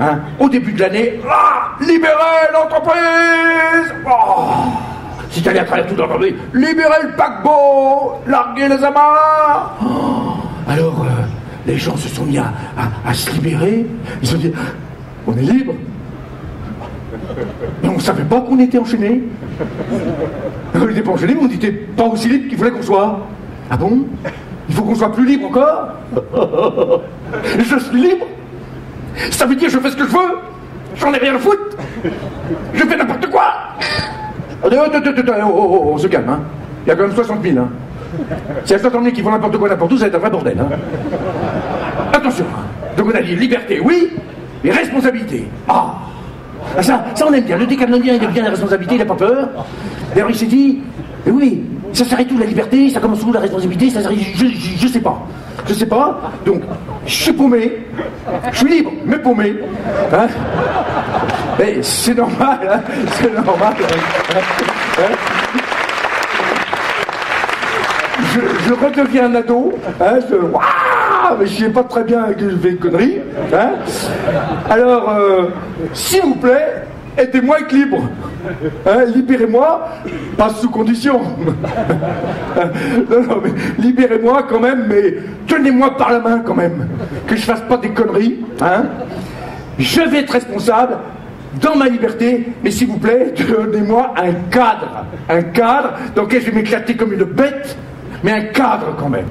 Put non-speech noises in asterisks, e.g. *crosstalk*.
hein, au début de l'année, ah, libérer l'entreprise. Oh, C'est allé à travers toute l'entreprise, libérer le paquebot, larguer les amarres. Oh, Alors, euh, les gens se sont mis à, se libérer, ils se sont dit, on est libre. Mais on ne savait pas qu'on était enchaîné. On n'était pas enchaîné, on n'était pas aussi libre qu'il fallait qu'on soit. Ah bon? Il faut qu'on soit plus libre encore? *laughs* Je suis libre Ça veut dire je fais ce que je veux J'en ai rien à foutre Je fais n'importe quoi oh, oh, oh, On se calme, hein Il y a quand même 60 000, hein Si elles 60 000 qui font n'importe quoi n'importe où, ça va être un vrai bordel, hein Attention Donc on a dit liberté, oui, et responsabilité. Ah ça, ça on aime bien. Le décanonien, il a bien la responsabilité, il n'a pas peur. D'ailleurs, il s'est dit, oui, ça s'arrête où la liberté, ça commence où la responsabilité, ça s'arrête, je, je, sais pas. Je sais pas. Donc, je suis paumé, je suis libre, mais paumé. Hein? Mais c'est normal, hein? C'est normal. Hein? Je, je, redeviens un ado, hein, je, mais je sais pas très bien que je fais. Hein? Alors, euh, s'il vous plaît, aidez-moi à être libre. Hein, libérez-moi, pas sous condition. *laughs* non, non, mais libérez-moi quand même, mais tenez-moi par la main quand même. Que je fasse pas des conneries. Hein je vais être responsable dans ma liberté, mais s'il vous plaît, donnez-moi un cadre. Un cadre dans lequel je vais m'éclater comme une bête, mais un cadre quand même.